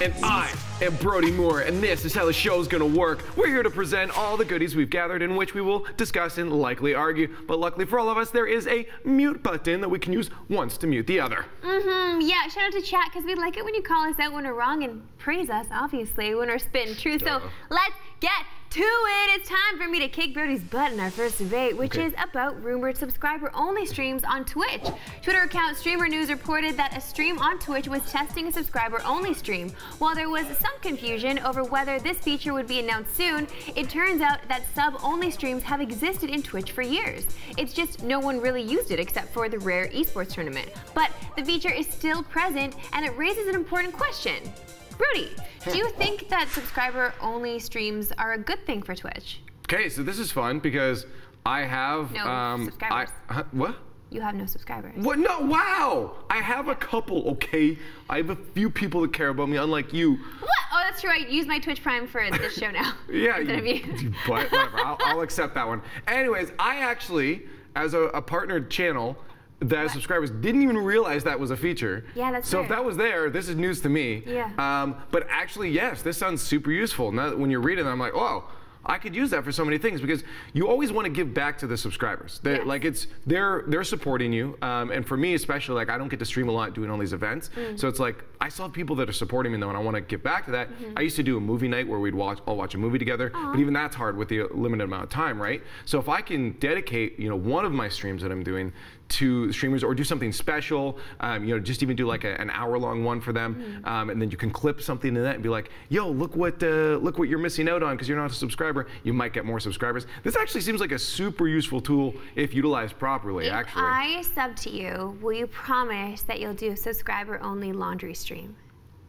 And I am Brody Moore, and this is how the show's gonna work. We're here to present all the goodies we've gathered in which we will discuss and likely argue. But luckily for all of us, there is a mute button that we can use once to mute the other. Mm-hmm. Yeah, shout out to chat because we like it when you call us out when we're wrong and praise us, obviously, when we're spitting truth. So let's get to it. It's time for me to kick Brody's butt in our first debate, which Okay. is about rumored subscriber-only streams on Twitch. Twitter account Streamer News reported that a stream on Twitch was testing a subscriber-only stream. While there was some confusion over whether this feature would be announced soon, it turns out that sub-only streams have existed in Twitch for years. It's just no one really used it except for the rare esports tournament. But the feature is still present, and it raises an important question. Brody, do you think that subscriber-only streams are a good thing for Twitch? Okay, so this is fun because I have No um, I, subscribers. huh, what? You have no subscribers. What? No! Wow! I have a couple. Okay, I have a few people that care about me, unlike you. What? Oh, that's true. I use my Twitch Prime for this show now. Yeah, Instead you, you. you butt, whatever. I'll, I'll accept that one. Anyways, I actually, as a, a partnered channel, that subscribers didn't even realize that was a feature. Yeah, that's So if that was there, this is news to me. Yeah. Um, but actually, yes, this sounds super useful. Now that when you're reading, it, I'm like, oh. I could use that for so many things because you always want to give back to the subscribers. They, Yes. Like it's they're they're supporting you, um, and for me especially, like I don't get to stream a lot doing all these events, Mm. so it's like I still have people that are supporting me though, and I want to give back to that. Mm-hmm. I used to do a movie night where we'd watch all watch a movie together, but even that's hard with the limited amount of time, right? So if I can dedicate, you know, one of my streams that I'm doing to streamers or do something special, um, you know, just even do like a, an hour long one for them, Mm-hmm. um, and then you can clip something in that and be like, yo, look what uh, look what you're missing out on because you're not a subscriber. You might get more subscribers. This actually seems like a super useful tool if utilized properly. If actually. I sub to you, will you promise that you'll do a subscriber-only laundry stream?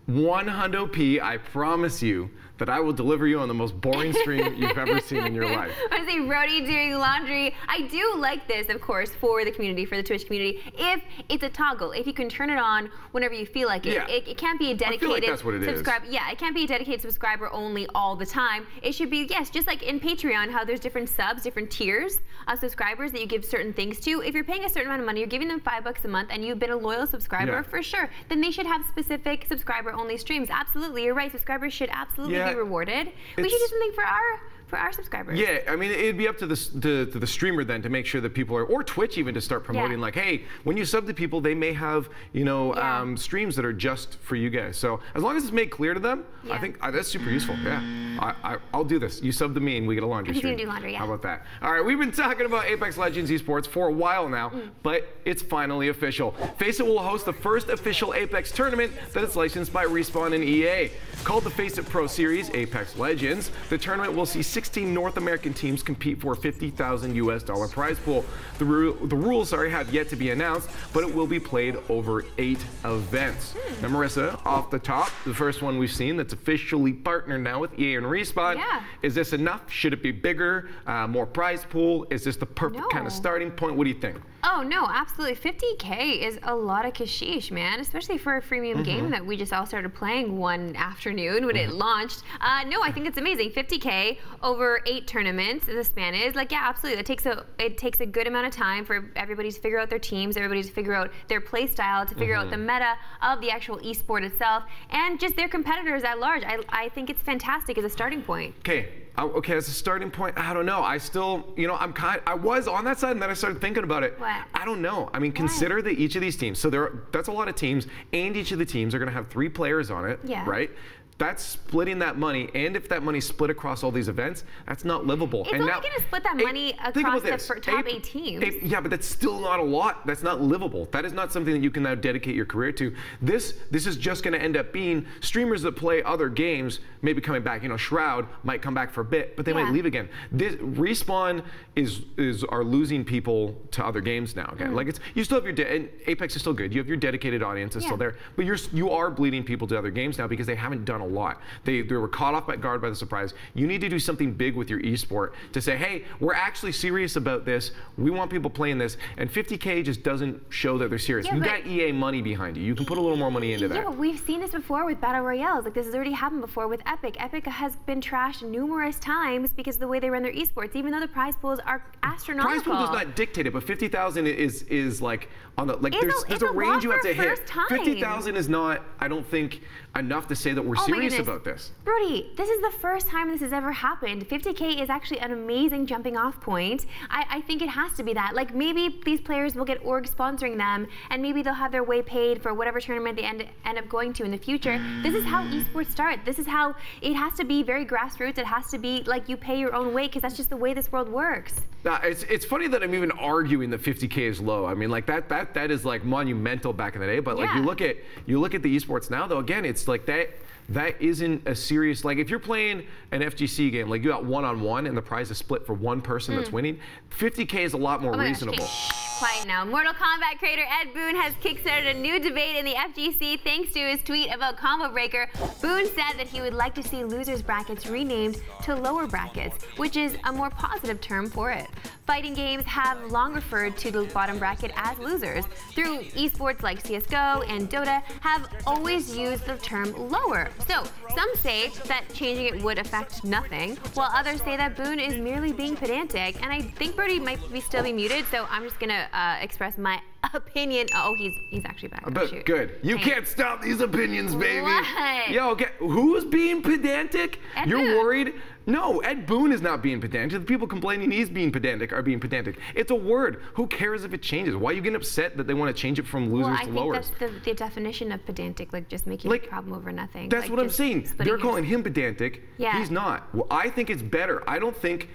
One hundo P, I promise you that I will deliver you on the most boring stream you've ever seen in your life. I see Brody doing laundry. I do like this, of course, for the community, for the Twitch community. If it's a toggle, if you can turn it on whenever you feel like it. Yeah. It, it can't be a like dedicated that's what it is. subscribe. Yeah, it can't be a dedicated subscriber only all the time. It should be yes, just like in Patreon, how there's different subs, different tiers of subscribers that you give certain things to. If you're paying a certain amount of money, you're giving them five bucks a month, and you've been a loyal subscriber Yeah. for sure, then they should have specific subscriber only streams. Absolutely, you're right. Subscribers should absolutely Yeah. Be rewarded. We should do something for our for our subscribers. Yeah, I mean, it'd be up to the to, to the streamer then to make sure that people are, or Twitch even to start promoting Yeah. like, hey, when you sub to people, they may have you know Yeah. um, streams that are just for you guys. So as long as it's made clear to them, I think uh, that's super useful. Yeah, I, I, I'll do this. You sub to me and we get a laundry He's stream. gonna do laundry, yeah. How about that? All right, we've been talking about Apex Legends esports for a while now, Mm. but it's finally official. Faceit will host the first official Apex tournament that is licensed by Respawn and EA. Called the Face Faceit Pro Series Apex Legends, the tournament will see 16 North American teams compete for a 50,000 US dollar prize pool. The, ru- the rules, sorry, have yet to be announced, but it will be played over eight events. Hmm. Now, Marissa, off the top, the first one we've seen that's officially partnered now with EA and Respawn. Yeah. Is this enough? Should it be bigger? Uh, more prize pool? Is this the perfect kind of starting point? What do you think? Oh no, absolutely. 50k is a lot of kashish, man. Especially for a freemium Mm-hmm. game that we just all started playing one afternoon when it launched. Uh, no, I think it's amazing. 50k over eight tournaments. The span is like, yeah, absolutely. It takes a it takes a good amount of time for everybody to figure out their teams, everybody to figure out their play style, to figure out the Mm-hmm. meta of the actual esport itself, and just their competitors at large. I, I think it's fantastic as a starting point. Okay. Okay, as a starting point, I don't know. I still, you know, I'm kind. I was on that side, and then I started thinking about it. What? I don't know. I mean, consider that each of these teams. So there, are, that's a lot of teams, and each of the teams are going to have three players on it. Yeah. Right. That's splitting that money, and if that money's split across all these events, that's not livable. It's and only gonna split that A- money across the this. top A- eight teams. A- yeah, but that's still not a lot. That's not livable. That is not something that you can now dedicate your career to. This this is just going to end up being streamers that play other games, maybe coming back. You know, Shroud might come back for a bit, but they Yeah. might leave again. This respawn is is are losing people to other games now. Mm. Again, like it's you still have your de- and Apex is still good. You have your dedicated audience is Yeah. still there, but you're you are bleeding people to other games now because they haven't done a lot. They, they were caught off by guard by the surprise. You need to do something big with your esport to say, hey, we're actually serious about this. We want people playing this. And 50K just doesn't show that they're serious. Yeah, you got EA money behind you. You can put a little more money into Yeah, that. but we've seen this before with battle royales. Like this has already happened before with Epic. Epic has been trashed numerous times because of the way they run their esports, even though the prize pools are astronomical. Prize pool does not dictate it, but 50,000 is is like on the like It's there's a- there's a range you have to hit. first time. 50,000 is not I don't think enough to say that we're Oh serious about this. Brody, this is the first time this has ever happened. 50K is actually an amazing jumping off point. I, I think it has to be that. Like maybe these players will get org sponsoring them and maybe they'll have their way paid for whatever tournament they end, end up going to in the future. This is how esports start. This is how it has to be very grassroots. It has to be like you pay your own way because that's just the way this world works. Uh, it's, it's funny that I'm even arguing that 50k is low. I mean, like that that that is like monumental back in the day. But like you look at you look at the esports now, though. Again, it's like that that isn't a serious like if you're playing an FGC game, like you got one on one and the prize is split for one person that's winning. 50k is a lot more. Oh gosh, reasonable. shh, quiet now. Mortal Kombat creator Ed Boon has kickstarted a new debate in the FGC thanks to his tweet about Combo Breaker. Boon said that he would like to see losers brackets renamed to lower brackets, which is a more positive term for it. Fighting games have long referred to the bottom bracket as losers. Through esports like CSGO and Dota have always used the term lower. So some say that changing it would affect nothing, while others say that Boon is merely being pedantic. And I think Brody might be still be muted, so I'm just gonna uh, express my opinion. Oh, he's he's actually back. Oh, But good. You Dang. can't stop these opinions, baby. What? Yo, okay. Who's being pedantic? Ed You're Boon. worried? No, Ed Boon is not being pedantic. The people complaining he's being pedantic are being pedantic. It's a word. Who cares if it changes? Why are you getting upset that they want to change it from losers Well, I to think lowers? that's the, the definition of pedantic, like just making Like, a problem over nothing. That's like what I'm saying. They're calling him pedantic. Yeah. He's not. Well, I think it's better. I don't think.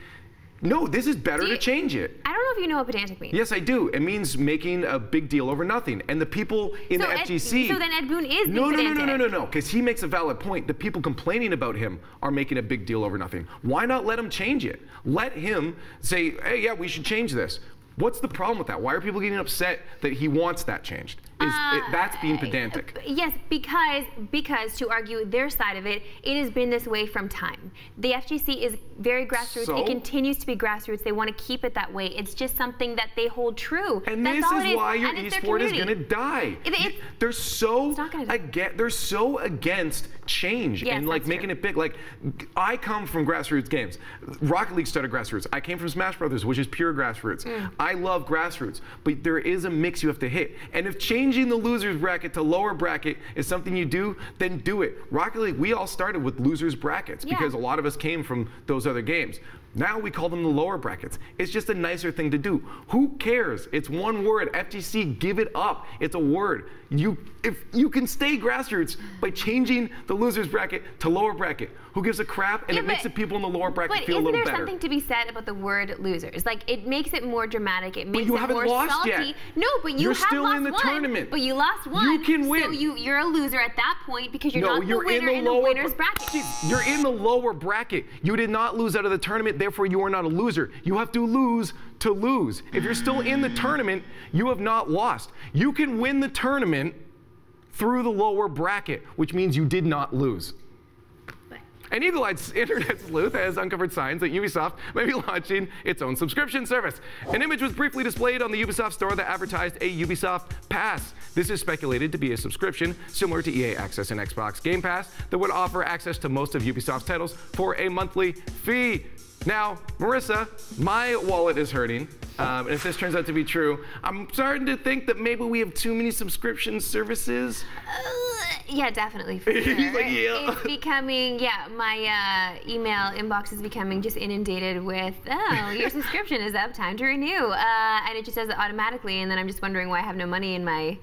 No, this is better Do to change it. I don't know if you know what pedantic means. Yes, I do. It means making a big deal over nothing. And the people in So the Ed- FGC. so then Ed Boon is no, no, no, no, no, no, no, because he makes a valid point. The people complaining about him are making a big deal over nothing. Why not let him change it? Let him say, hey, yeah, we should change this. What's the problem with that? Why are people getting upset that he wants that changed? Is it, that's being pedantic. Uh, Yes, because because to argue their side of it, it has been this way from time. The FGC is very grassroots. So? It continues to be grassroots. They want to keep it that way. It's just something that they hold true. And That's this all is why your esport is going to die. It- it- they're so It's not gonna die. against. They're so against change Yes, and like making true. it big. Like I come from grassroots games. Rocket League started grassroots. I came from Smash Brothers, which is pure grassroots. Mm. I love grassroots, but there is a mix you have to hit. And if changing the losers bracket to lower bracket is something you do, then do it. Rocket League, we all started with losers brackets Yeah. because a lot of us came from those other games. Now we call them the lower brackets. It's just a nicer thing to do. Who cares? It's one word. FGC, give it up. It's a word. You, if you can stay grassroots by changing the losers bracket to lower bracket, who gives a crap? And Yeah, it makes the people in the lower bracket feel a isn't little there something to be said about the word losers? Like it makes it more dramatic. It makes you it haven't more lost salty. yet. No, but you You're have still lost in the one. tournament. But you lost one. You can So win. you you're a loser at that point because you're no, not you're the winner in the the lower winner's bracket. You're in the lower bracket. You did not lose out of the tournament, therefore you are not a loser. You have to lose to lose. If you're still in the tournament, you have not lost. You can win the tournament through the lower bracket, which means you did not lose. And Eagle Eye's Internet Sleuth has uncovered signs that Ubisoft may be launching its own subscription service. An image was briefly displayed on the Ubisoft store that advertised a Ubisoft Pass. This is speculated to be a subscription similar to EA Access and Xbox Game Pass that would offer access to most of Ubisoft's titles for a monthly fee. Now, Marissa, my wallet is hurting. Um, and if this turns out to be true, I'm starting to think that maybe we have too many subscription services. Yeah, definitely. Sure. like, yeah. It's becoming, yeah, my uh, email inbox is becoming just inundated with, oh, your subscription is up, time to renew. Uh, and it just does it automatically, and then I'm just wondering why I have no money in my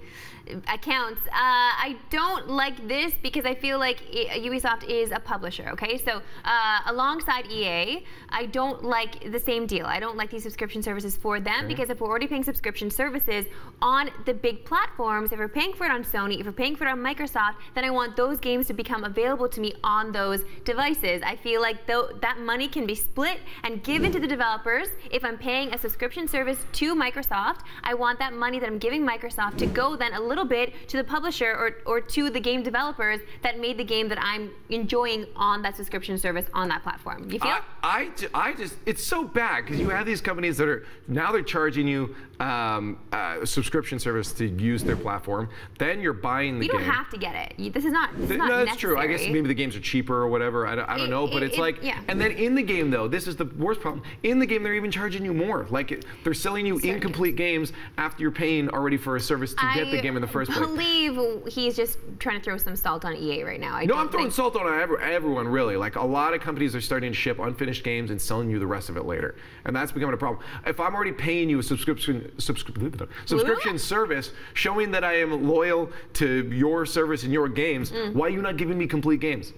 accounts. Uh, I don't like this because I feel like Ubisoft is a publisher, okay? So uh, alongside EA, I don't like the same deal. I don't like these subscription services for them because if we're already paying subscription services on the big platforms, if we're paying for it on Sony, if we're paying for it on Microsoft, then I want those games to become available to me on those devices. I feel like though that money can be split and given to the developers. If I'm paying a subscription service to Microsoft, I want that money that I'm giving Microsoft to go then a little bit to the publisher or, or to the game developers that made the game that I'm enjoying on that subscription service on that platform. You feel? I, I, I just, it's so bad because you have these companies that are now they're charging you um, a subscription service to use their platform. Then you're buying the you game. You don't have to get it. You- This is not. This is not no, that's true. I guess maybe the games are cheaper or whatever. I don't, I don't It- know, but it- it's it- like, yeah. and then in the game though, this is the worst problem. In the game, they're even charging you more. Like they're selling you incomplete games after you're paying already for a service to get the I game in the first place. believe he's just trying to throw some salt on EA right now. I No, I'm throwing think- salt on every, everyone, really. Like a lot of companies are starting to ship unfinished games and selling you the rest of it later, and that's becoming a problem. If I'm already paying you a subscription subscri- subscription service showing that I am loyal to your service and your games, Mm. why are you not giving me complete games?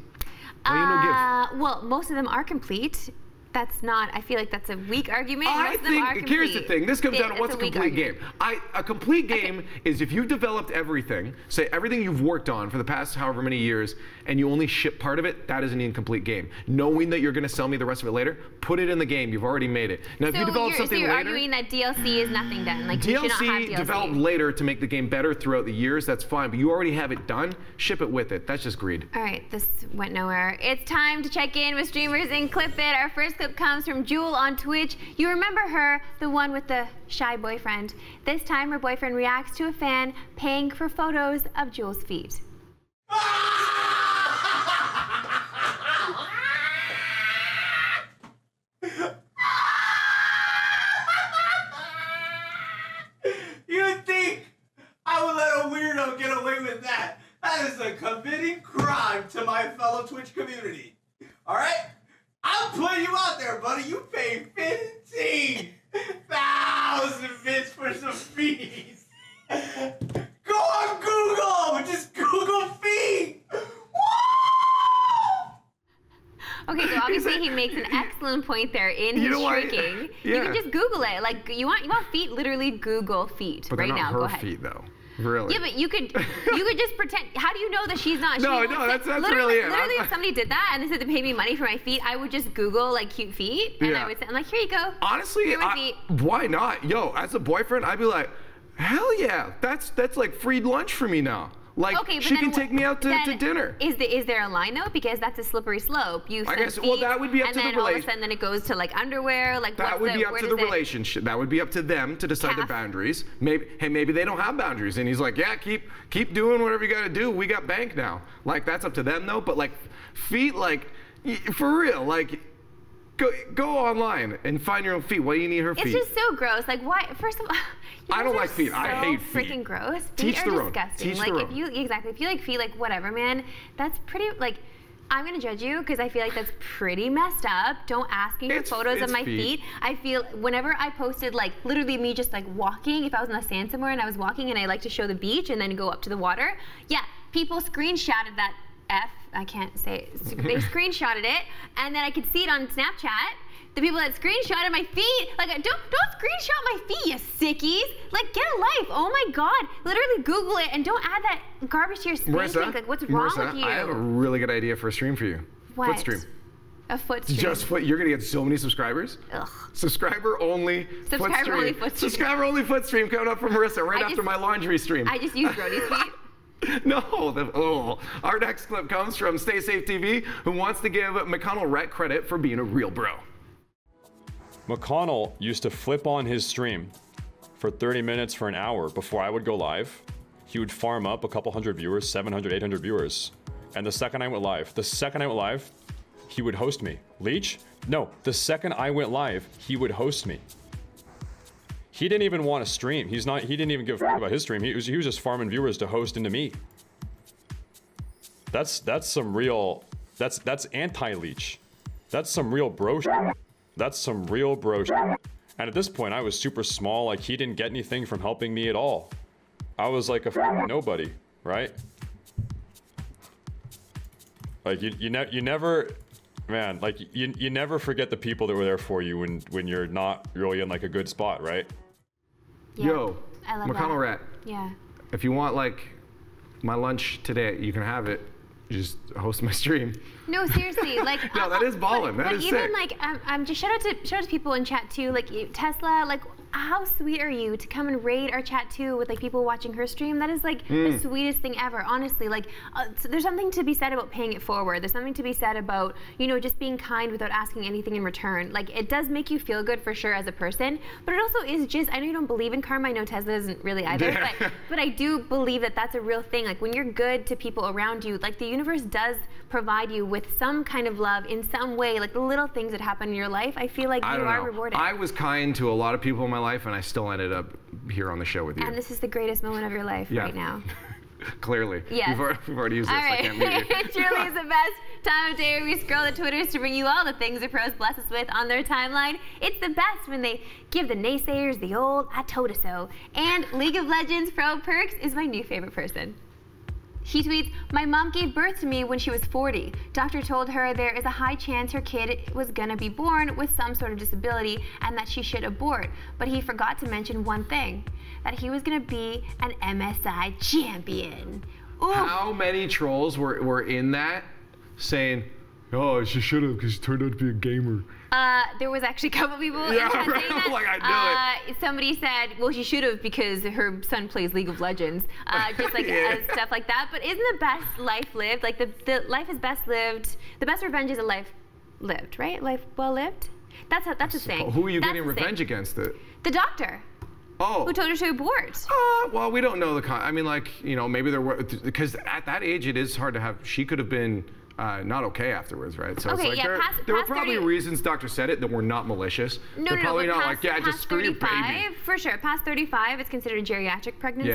Why you no give? Uh, well, most of them are complete. That's not. I feel like that's a weak argument. I most of them are think here's the thing. This comes Yeah, down to what's a weak complete argument. game. I a complete game is if you've developed everything, say everything you've worked on for the past however many years, and you only ship part of it. That is an incomplete game. Knowing that you're going to sell me the rest of it later, put it in the game. You've already made it. Now, if you develop something so you're later. arguing that DLC is nothing then. Like you should not have DLC DLC. developed later to make the game better throughout the years, that's fine. But you already have it done, ship it with it. That's just greed. All right, this went nowhere. It's time to check in with streamers and clip it. Our first clip comes from Jewel on Twitch. You remember her, the one with the shy boyfriend. This time, her boyfriend reacts to a fan paying for photos of Jewel's feet. You think I would let a weirdo get away with that? That is a committing crime to my fellow Twitch community. Alright? I'm putting you out there, buddy. You pay 15,000 bits for some fees. Go on Google! Just Google feet! Okay, so obviously he makes an excellent point there in You his know what? shrinking. You can just Google it. Like you want you want feet, literally Google feet But right now. Go ahead. feet, though. Really. Yeah, but you could you could just pretend. How do you know that she's not? No, she, no, that's- that's literally, really it. Literally, I'm- if somebody did that and they said to pay me money for my feet, I would just Google like cute feet, and Yeah. I would say, I'm like, here you go. Honestly, I- why not? Yo, as a boyfriend, I'd be like, hell yeah, that's that's like free lunch for me now. Like Okay, but she can take me out to, to dinner. Is the is there a line though? Because that's a slippery slope. You I guess- well, that would be up to the relationship. And then all of a sudden then it goes to like underwear. Like That would the, be up to the relationship. That would be up to them to decide their boundaries. Maybe, hey, maybe they don't have boundaries, and he's like, yeah, keep keep doing whatever you got to do. We got bank now. Like that's up to them though. But like feet, like for real, like go go online and find your own feet. Why do you need her It's feet? It's just so gross. Like why? First of all. I don't like feet. I hate feet. Freaking gross. Teach feet are their disgusting. Teach like if you exactly if you like feet, like whatever, man. That's pretty like. I'm gonna judge you because I feel like that's pretty messed up. Don't ask me for It's- photos of my feet. feet. I feel whenever I posted like literally me just like walking, if I was in the sand somewhere and I was walking and I like to show the beach and then go up to the water, yeah, people screenshotted that F. I can't say it. They screenshotted it and then I could see it on Snapchat. The people that screenshotted my feet, like uh, don't don't screenshot my feet, you sickies. Like get a life. Oh my god. Literally Google it and don't add that garbage to your Marissa. Like what's wrong Marissa, with you? I have a really good idea for a stream for you. what? Foot stream. A foot stream. Just foot. You're gonna get so many subscribers. Ugh. Subscriber only. foot Subscriber stream. only foot stream. Subscriber only foot stream coming up from Marissa right I after just- my laundry stream. I just used Brody's feet. No, the, oh. Our next clip comes from Stay Safe TV, who wants to give McConnell Rhett credit for being a real bro. McConnell used to flip on his stream for 30 minutes for an hour before I would go live. He would farm up a couple hundred viewers, 700, 800 viewers. And the second I went live, the second I went live, he would host me. Leech? No, the second I went live, he would host me. He didn't even want to stream. He's not. He didn't even give a fuck about his stream. He was. He was just farming viewers to host into me. That's that's some real. That's that's anti-leech. That's some real bro. That's some real bro. And at this point, I was super small. Like he didn't get anything from helping me at all. I was like a nobody, right? Like you, you, ne- you never, man. Like you, you never forget the people that were there for you when when you're not really in like a good spot, right? Yeah. Yo, I love McConnell that. Rhett. Yeah. If you want like my lunch today. You can have it. You just host my stream. No, seriously, like No, that is balling. That but is even sick. like, um, um, just shout out to shout out to people in chat too, like Tesla, like. How sweet are you to come and raid our chat too with like people watching her stream? That is like Hmm. the sweetest thing ever, honestly. Like, uh, so there's something to be said about paying it forward. There's something to be said about you know just being kind without asking anything in return. Like, it does make you feel good for sure as a person, but it also is just. I know you don't believe in karma. I know Tesla doesn't really either, Yeah. but but I do believe that that's a real thing. Like when you're good to people around you, like the universe does provide you with some kind of love in some way. Like the little things that happen in your life, I feel like I you don't are know. rewarded. I was kind to a lot of people in my life, and I still ended up here on the show with you. and this is the greatest moment of your life Yeah. right now. Clearly. Yes. We've already, we've already used this. All I can't you. it truly is the best time of day we scroll the Twitters to bring you all the things the pros bless us with on their timeline. It's the best when they give the naysayers the old I told you so. And League of Legends Pro Perkz is my new favorite person. He tweets, My mom gave birth to me when she was 40. Doctor told her there is a high chance her kid was gonna be born with some sort of disability and that she should abort. But he forgot to mention one thing that he was gonna be an MSI champion. Ooh. How many trolls were, were in that saying, oh, she should have because she turned out to be a gamer? Uh, there was actually a couple people Yeah, right. that. Like, I knew uh, Somebody said, well, she should have because her son plays League of Legends. Uh, just like Yeah. uh, stuff like that. But isn't the best life lived? Like the, the life is best lived. The best revenge is a life lived, right? Life well lived. That's a, that's a saying. Who are you That's getting revenge against? It. The doctor Oh. who told her to abort. Uh, well, we don't know the con. I mean, like you know, maybe there were because at that age it is hard to have. She could have been uh, not okay afterwards, right? So Okay, it's like yeah, there, past- there were probably 30 reasons doctor said it that were not malicious. No, They're no, probably no, not past, like yeah, past just screw your 35, baby. For sure, past 35, it's considered a geriatric pregnancy.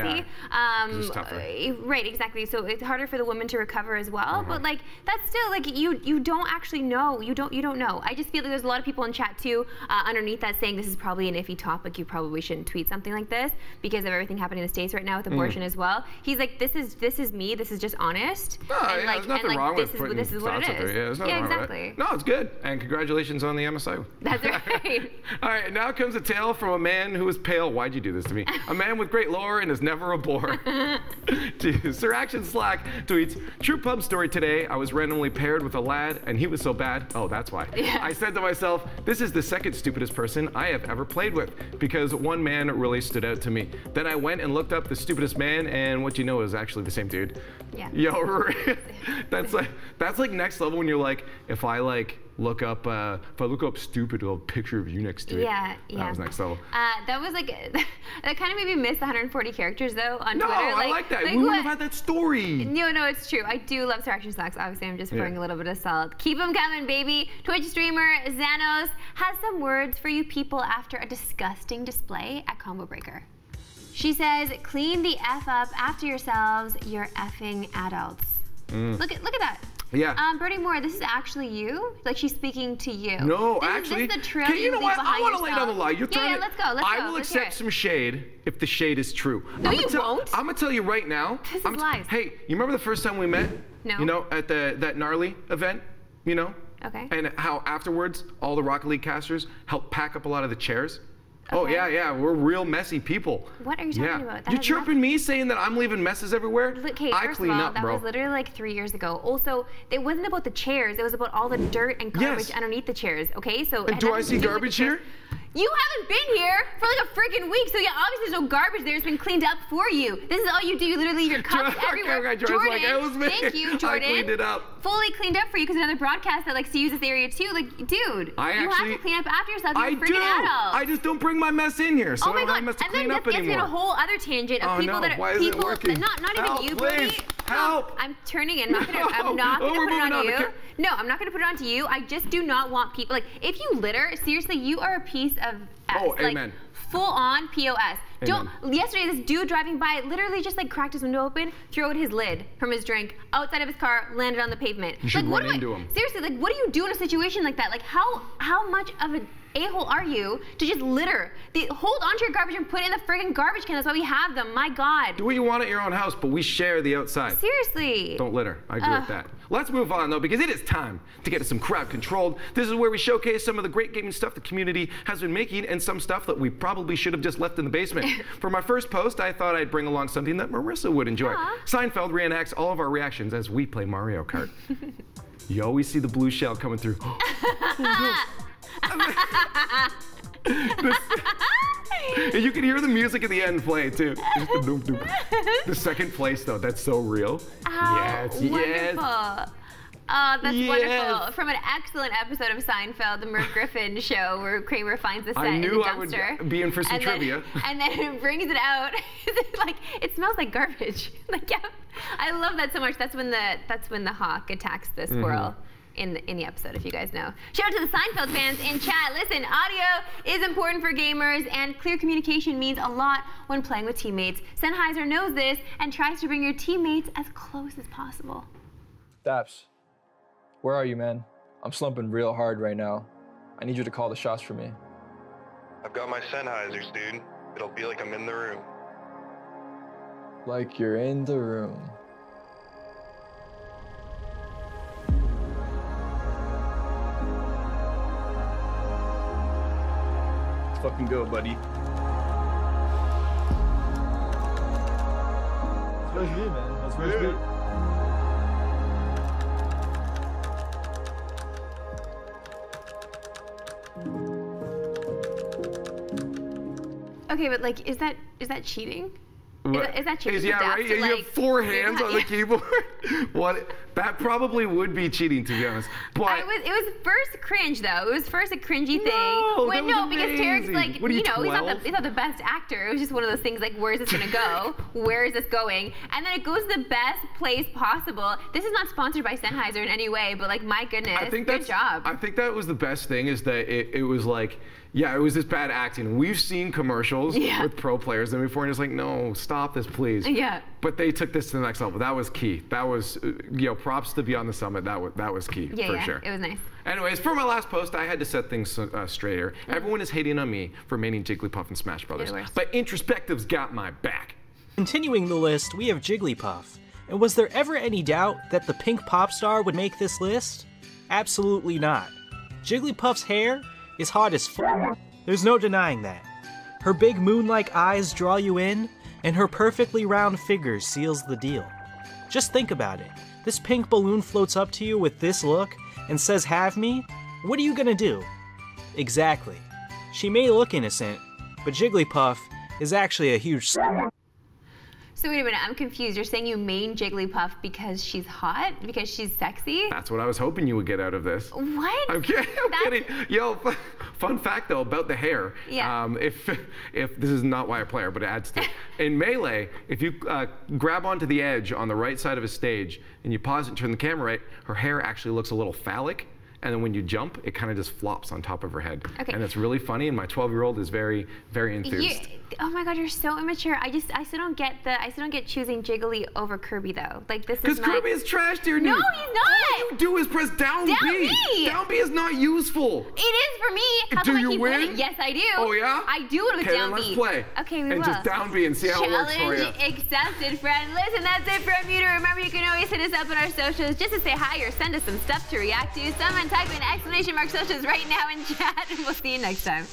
Yeah, Um, it's tougher. uh, right, exactly. So it's harder for the woman to recover as well. Uh-huh. But like that's still like you you don't actually know. You don't you don't know. I just feel like there's a lot of people in chat too uh, underneath that saying this is probably an iffy topic. You probably shouldn't tweet something like this because of everything happening in the states right now with Mm. abortion as well. He's like this is this is me. This is just honest. No, and yeah, like there's nothing and like wrong with is this is what it out Yeah, yeah, exactly. No, it's good. And congratulations on the MSI. That's right. All right, now comes a tale from a man who is pale. Why'd you do this to me? A man with great lore and is never a bore. Sir Action Slack tweets, True pub story today. I was randomly paired with a lad and he was so bad. Oh, that's why. Yeah. I said to myself, this is the second stupidest person I have ever played with because one man really stood out to me. Then I went and looked up the stupidest man and what you know is actually the same dude. Yeah. Yo, that's like that's like next level when you're like, if I like look up uh, if I look up stupid, it'll a picture of you next to it. Yeah, yeah. That was next level. Uh, that was like that kind of made me miss the 140 characters though on No, Twitter. I like that. we would have had that story. No, no, it's true. I do love Sir Action Slacks. Obviously, I'm just Yeah. throwing a little bit of salt. Keep them coming, baby. Twitch streamer Xanos has some words for you people after a disgusting display at Combo Breaker. She says, "Clean the f up after yourselves. You're effing adults." Look at look at that. Yeah. Um, Brody Moore, this is actually you. Like she's speaking to you. No, This is- actually, this is the trail Okay, you know what? I want to lay down the lie. You're yeah, trying yeah, to. let's go. Let's I go. will let's accept some shade if the shade is true. No, I'ma you tell- won't. I'm gonna tell you right now. This is I'm lies. Hey, you remember the first time we met? No. You know, at the that gnarly event. You know. Okay. And how afterwards all the Rocket League casters helped pack up a lot of the chairs. Oh Okay. yeah, yeah, we're real messy people. What are you talking yeah. about? That You're chirping me saying that I'm leaving messes everywhere. Okay, I first clean of all, up, that bro. was literally like three years ago. Also, it wasn't about the chairs; it was about all the dirt and garbage Yes. underneath the chairs. Okay, so And do I see to do with garbage here? You haven't been here for like a freaking week, so yeah, obviously there's no garbage there. It's been cleaned up for you. This is all you do. You literally leave your cups Okay, everywhere. okay, Jordan's like, "It was me. thank you, I Jordan. cleaned it up." Fully cleaned up for you because another broadcast that likes to use this area too. Like, dude, I you actually- have to clean up after yourself. You're I a freaking do. adult. I just don't bring my mess in here, so oh my I don't god! have mess to And clean then up this gets me on anymore. a whole other tangent of Oh, people no. that are Why isn't it people not not even you, please. Brody. Help. I'm turning in. I'm not gonna. I'm not Oh, gonna we're put it on on. you. No, I'm not gonna put it onto you. I just do not want people like if you litter. Seriously, you are a piece of. Oh, like. Full on POS. Don't. Yesterday, this dude driving by literally just like cracked his window open, threw out his lid from his drink outside of his car, landed on the pavement. You should like, what run do I- him. Seriously, like, what do you do in a situation like that? Like, how how much of a a-hole are you to just litter? The, hold onto your garbage and put it in the friggin' garbage can. That's why we have them. My God. Do what you want at your own house, but we share the outside. Seriously. Don't litter. I agree Ugh. with that. Let's move on though, because it is time to get to some crowd controlled. This is where we showcase some of the great gaming stuff the community has been making and some stuff that we probably should have just left in the basement. For my first post, I thought I'd bring along something that Marissa would enjoy. Aw. Seinfeld reenacts all of our reactions as we play Mario Kart. you always see the blue shell coming through. Oh, And you can hear the music at the end play too. The doom doom. The second place though, that's so real. Ah, yes, Wonderful. Ah, yes. Oh, that's Yes. wonderful. From an excellent episode of Seinfeld, the Merv Griffin show, where Kramer finds the set I in the knew I would dumpster. be in for some and then- trivia. and then it brings it out. like it smells like garbage. like yeah, I love that so much. That's when the that's when the hawk attacks the squirrel. Mm-hmm. In the, in the episode, if you guys know. Shout out to the Seinfeld fans in chat. Listen, audio is important for gamers, and clear communication means a lot when playing with teammates. Sennheiser knows this and tries to bring your teammates as close as possible. Daps, where are you, man? I'm slumping real hard right now. I need you to call the shots for me. I've got my Sennheisers, dude. It'll be like I'm in the room. Like you're in the room. Fucking go, buddy. That's supposed to be, man. That's supposed to be. Okay, but like, is that is that cheating? Is that, is that cheating? Is- for yeah, Daps right. to, you have four hands that? on the Yeah. keyboard. what? That probably would be cheating, to be honest. But I was, it was first cringe though. It was first a cringy thing. No, When- no, because Tarik's like, What are you, know, he's not, the, he's not the best actor. It was just one of those things like, where is this gonna go? Where is this going? And then it goes the best place possible. This is not sponsored by Sennheiser in any way, but like, my goodness, I think good job. I think that was the best thing is that it, it was like, yeah, it was this bad acting. We've seen commercials Yeah. with pro players and before, and it's like, no, stop this, please. Yeah. But they took this to the next level. That was key. That was, uh, you know, props to Beyond the Summit. That was that was key yeah, for yeah, sure. it was nice. Anyways, for my last post, I had to set things uh, straighter. Everyone is hating on me for maining Jigglypuff and Smash Brothers, the but Introspective's got my back. Continuing the list, we have Jigglypuff. And was there ever any doubt that the pink pop star would make this list? Absolutely not. Jigglypuff's hair is hot as fuck. There's no denying that. Her big moon like eyes draw you in, and her perfectly round figure seals the deal. Just think about it. This pink balloon floats up to you with this look and says, Have me? What are you gonna do? Exactly. She may look innocent, but Jigglypuff is actually a huge. So wait a minute, I'm confused. You're saying you main Jigglypuff because she's hot? Because she's sexy? That's what I was hoping you would get out of this. What? I'm kidding. I'm That's- kidding. Yo, fun fact though about the hair. Yeah. Um, if if this is not why I play her, but it adds to it. In melee, if you uh, grab onto the edge on the right side of a stage and you pause and turn the camera right, her hair actually looks a little phallic. And then when you jump, it kind of just flops on top of her head. Okay. And it's really funny. And my 12-year-old is very, very You, enthused. oh my god, you're so immature. I just, I still don't get the, I still don't get choosing Jiggly over Kirby though. Like this Because is not. Kirby is trash, dear No, he's All not. you do is press down, Down B. B. Down B is not useful. It is for me. How Do you win? winning? Yes, I do. Oh yeah? I do win with okay, down then let's B. play. Okay, we And will. just down B and see how it works for you. Challenge accepted, friend. Listen, that's it from you. To remember, you can always hit us up on our socials just to say hi or send us some stuff to react to. Someone type in exclamation mark socials right now in chat, and we'll see you next time.